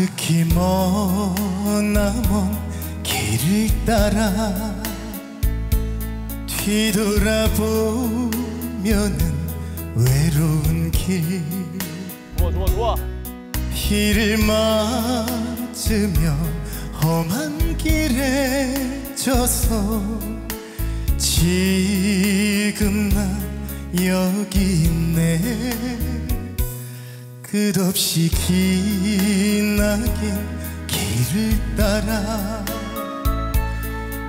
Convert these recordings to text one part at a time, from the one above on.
아득히 머나먼 길을 따라 뒤돌아보면은 외로운 길. 좋아 좋아 좋아. 이를 맞으며 험한 길에 져서 지금 난 여기 있네 끝없이 기나긴 길을 따라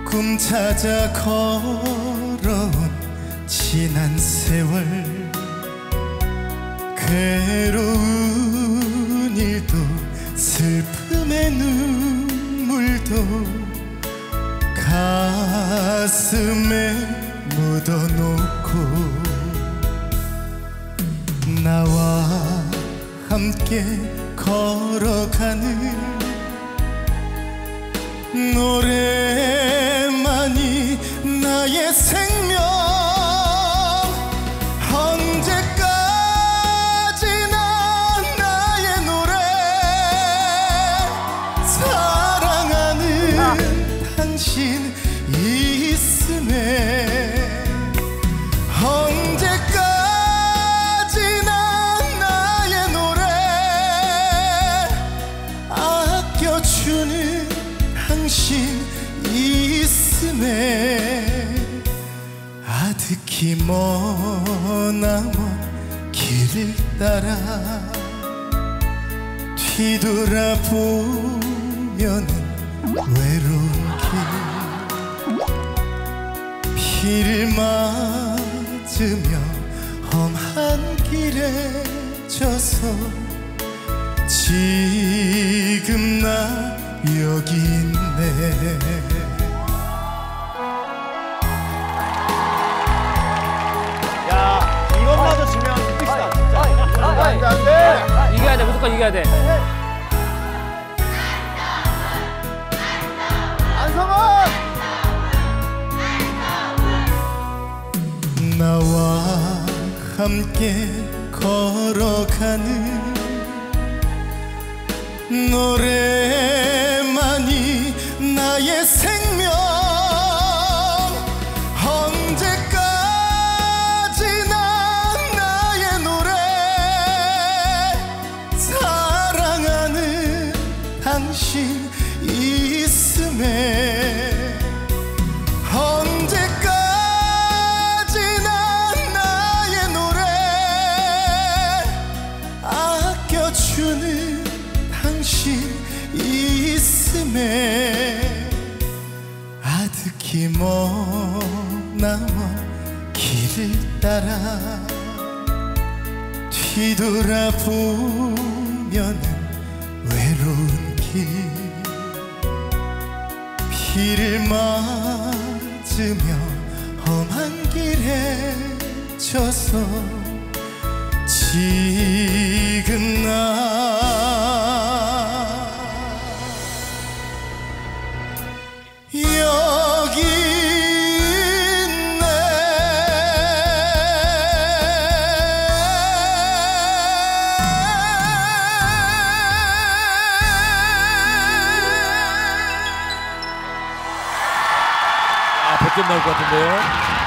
꿈 찾아 걸어온 지난 세월. 괴로운 일도 슬픔의 눈물도 가슴에 묻어놓고 나와 함께 걸어가는 노래만이 나의 생명. 언제까지나 나의 노래. 사랑하는 당신 있음에 아득히 머나먼 길을 따라 뒤돌아보면은 외로운 길. 비를 맞으며 험한 길에 져서 지금 나 여기 있네 돼. 무조건 이겨야 돼. 안성원 나와 함께 걸어가는 노래 있음에 언제까지나 나의 노래 아껴주는 당신 있음에 아득히 머나먼 길을 따라 뒤돌아보면은 외로운 길 비를 맞으며 험한 길에 져서 지 있네 아 100점 나올 것 같은데요